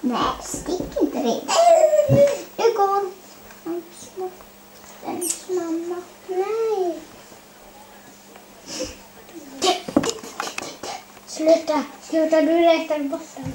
Nej, stick inte det. Du går hans mamma. Nej. Sluta, sluta, du räknar bort den.